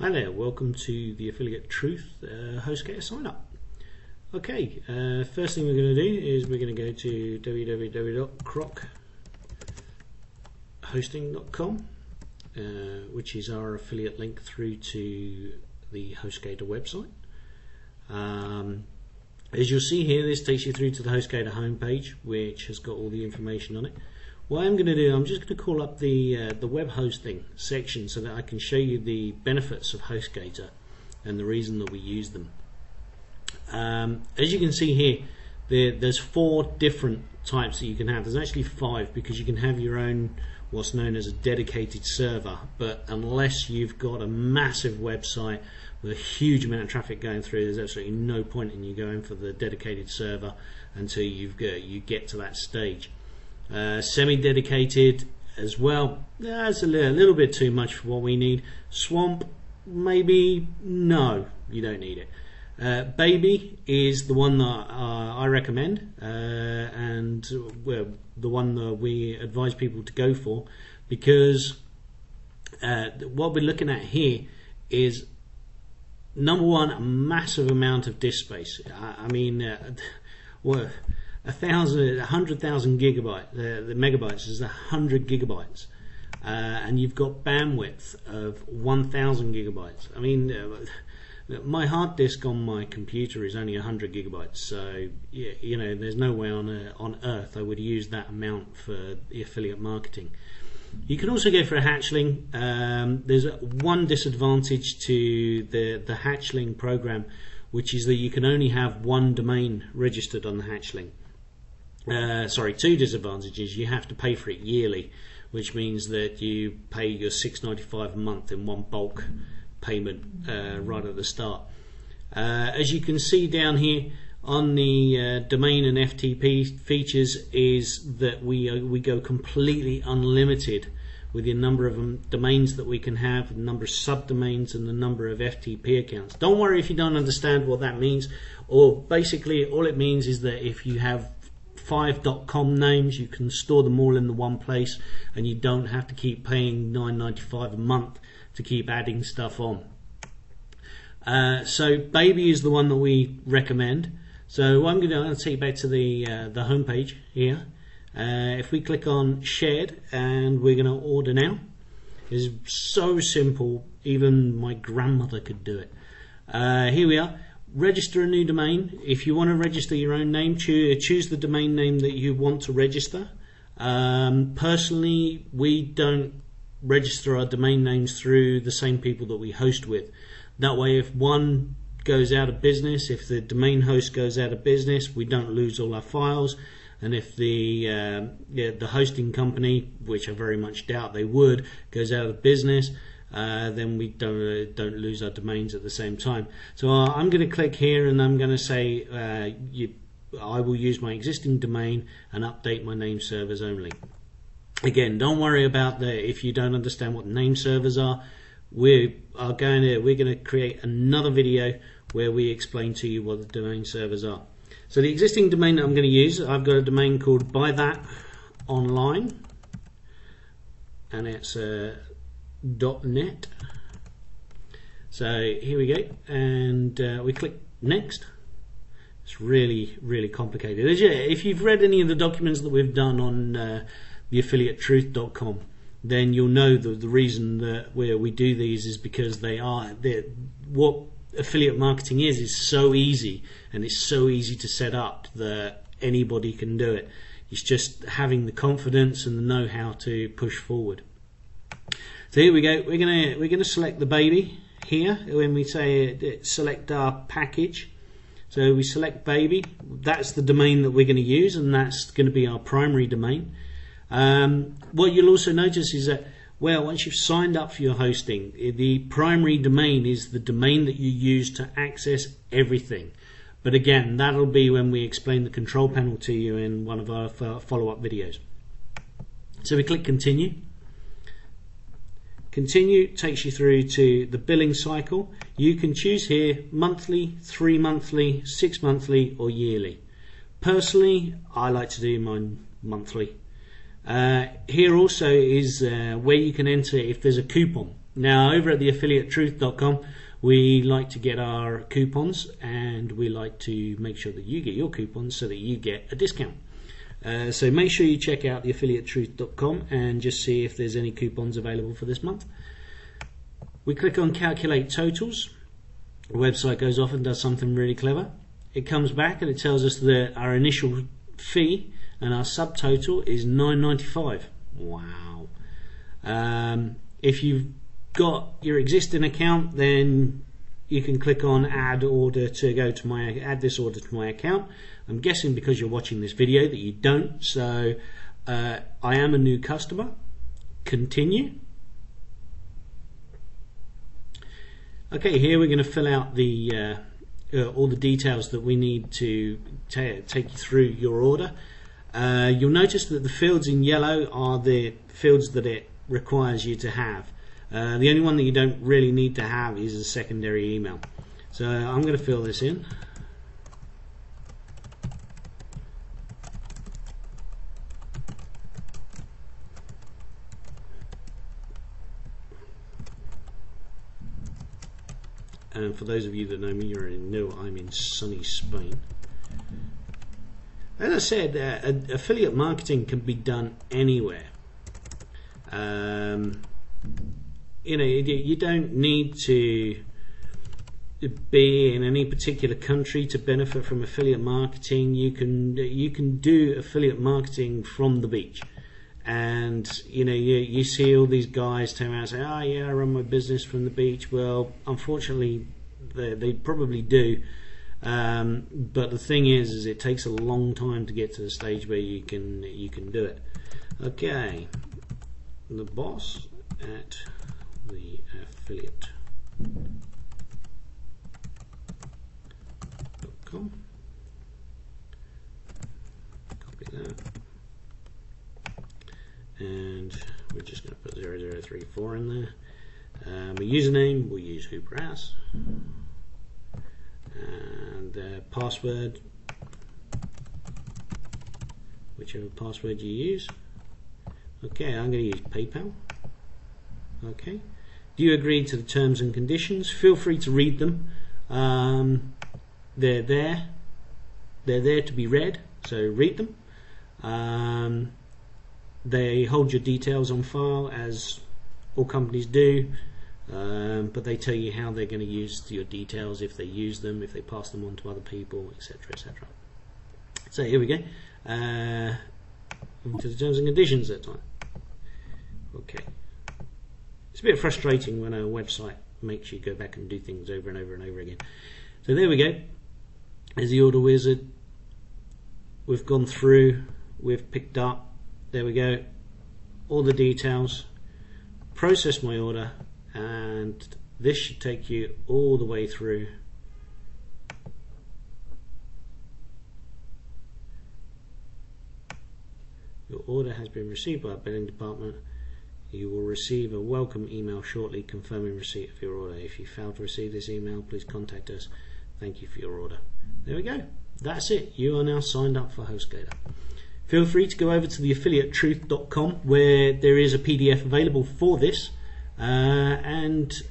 Hi there, welcome to the Affiliate Truth uh, HostGator sign up. Okay, uh, first thing we're going to do is we're going to go to www.crochosting.com, uh, which is our affiliate link through to the HostGator website. Um, as you'll see here, this takes you through to the HostGator homepage, which has got all the information on it. What I'm going to do, I'm just going to call up the uh, the web hosting section so that I can show you the benefits of HostGator and the reason that we use them. Um, as you can see here, there, there's four different types that you can have. There's actually five because you can have your own what's known as a dedicated server, but unless you've got a massive website with a huge amount of traffic going through, there's absolutely no point in you going for the dedicated server until you've got, you get to that stage. Uh, semi-dedicated as well. That's a little, a little bit too much for what we need. Swamp, maybe no, you don't need it. Uh, Baby is the one that uh, I recommend, uh, and well, the one that we advise people to go for, because uh, what we're looking at here is number one, a massive amount of disk space. I, I mean, uh, well a thousand, a hundred thousand gigabytes. The, the megabytes is a hundred gigabytes, uh, and you've got bandwidth of one thousand gigabytes. I mean, uh, my hard disk on my computer is only hundred gigabytes, so you know, there's no way on uh, on earth I would use that amount for the affiliate marketing. You can also go for a hatchling. Um, there's one disadvantage to the the hatchling program, which is that you can only have one domain registered on the hatchling. Uh, sorry, two disadvantages. You have to pay for it yearly, which means that you pay your six ninety five a month in one bulk payment uh, right at the start. Uh, as you can see down here on the uh, domain and FTP features, is that we uh, we go completely unlimited with the number of um, domains that we can have, the number of subdomains, and the number of FTP accounts. Don't worry if you don't understand what that means, or basically all it means is that if you have five .com names. You can store them all in the one place, and you don't have to keep paying $9.95 a month to keep adding stuff on. Uh, so Baby is the one that we recommend. So I'm going to, take you back to the uh, the home page here. Uh, if we click on Shared and we're going to order now, it's so simple. Even my grandmother could do it. Uh, here we are register a new domain. If you want to register your own name, choose, the domain name that you want to register. Um, personally, we don't register our domain names through the same people that we host with. That way, if one goes out of business, if the domain host goes out of business, we don't lose all our files. And if the uh, yeah, the hosting company, which I very much doubt they would, goes out of business, uh, then we don't uh, don't lose our domains at the same time. So uh, I'm going to click here and I'm going to say uh, you, I will use my existing domain and update my name servers only. Again, don't worry about the if you don't understand what name servers are. We are going to we're going to create another video where we explain to you what the domain servers are. So the existing domain that I'm going to use, I've got a domain called Buy That Online, and it's a net. So here we go, and uh, we click next. It's really, really complicated. If you've read any of the documents that we've done on uh, theaffiliatetruth.com, then you'll know that the reason that where we do these is because they are what affiliate marketing is is so easy and it's so easy to set up that anybody can do it. It's just having the confidence and the know-how to push forward. So here we go. We're gonna we're gonna select the baby here when we say select our package. So we select baby. That's the domain that we're going to use, and that's going to be our primary domain. Um, what you'll also notice is that well, once you've signed up for your hosting, the primary domain is the domain that you use to access everything. But again, that'll be when we explain the control panel to you in one of our follow-up videos. So we click continue. Continue takes you through to the billing cycle. You can choose here monthly, three monthly, six monthly, or yearly. Personally, I like to do mine monthly. Uh, here also is uh, where you can enter if there's a coupon. Now, over at the affiliatetruth.com, we like to get our coupons and we like to make sure that you get your coupons so that you get a discount. Uh, so make sure you check out the affiliatetruth.com and just see if there's any coupons available for this month. We click on calculate totals. The website goes off and does something really clever. It comes back and it tells us that our initial fee and our subtotal is 9.95. Wow. Um, if you've got your existing account, then you can click on add order to go to my add this order to my account. I'm guessing because you're watching this video that you don't. So uh, I am a new customer. Continue. Okay, here we're going to fill out the uh, uh, all the details that we need to take you through your order. Uh, you'll notice that the fields in yellow are the fields that it requires you to have. Uh, the only one that you don't really need to have is a secondary email. So I'm going to fill this in. And for those of you that know me, you already know I'm in sunny Spain. As I said, uh, affiliate marketing can be done anywhere. Um, you know, you don't need to be in any particular country to benefit from affiliate marketing. You can you can do affiliate marketing from the beach, and you know you you see all these guys turn around and say, "Oh yeah, I run my business from the beach." Well, unfortunately, they, they probably do. Um, but the thing is, is it takes a long time to get to the stage where you can you can do it. Okay, the boss at the affiliate. Com. Copy that. And we're just going to put 0034 in there. Um, a username, we'll use Hooper House. And uh, password, whichever password you use. Okay, I'm going to use PayPal. Okay. You agree to the terms and conditions? Feel free to read them. Um, they're there. They're there to be read, so read them. Um, they hold your details on file as all companies do, um, but they tell you how they're going to use your details if they use them, if they pass them on to other people, etc., etc. So here we go. Uh, to the terms and conditions that time. Okay. It's a bit frustrating when a website makes you go back and do things over and over and over again. So there we go. There's the order wizard. We've gone through, we've picked up, there we go, all the details, process my order, and this should take you all the way through. Your order has been received by our billing department. You will receive a welcome email shortly confirming receipt of your order. If you fail to receive this email, please contact us. Thank you for your order. There we go. That's it. You are now signed up for HostGator. Feel free to go over to the affiliatetruth.com where there is a PDF available for this. Uh, and